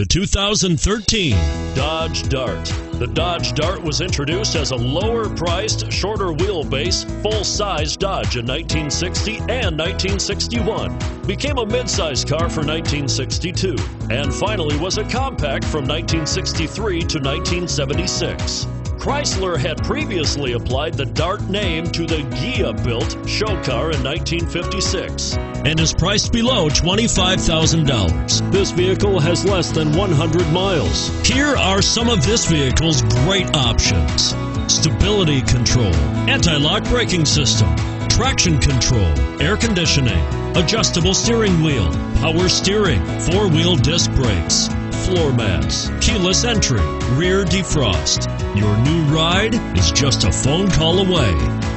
The 2013 Dodge Dart. The Dodge Dart was introduced as a lower priced, shorter wheelbase, full size Dodge in 1960 and 1961, became a mid-size car for 1962, and finally was a compact from 1963 to 1976. Chrysler had previously applied the Dart name to the Ghia built show car in 1956 and is priced below $25,000. This vehicle has less than 100 miles. Here are some of this vehicle's great options stability control, anti lock braking system, traction control, air conditioning, adjustable steering wheel, power steering, four wheel disc brakes floor mats, keyless entry, rear defrost. Your new ride is just a phone call away.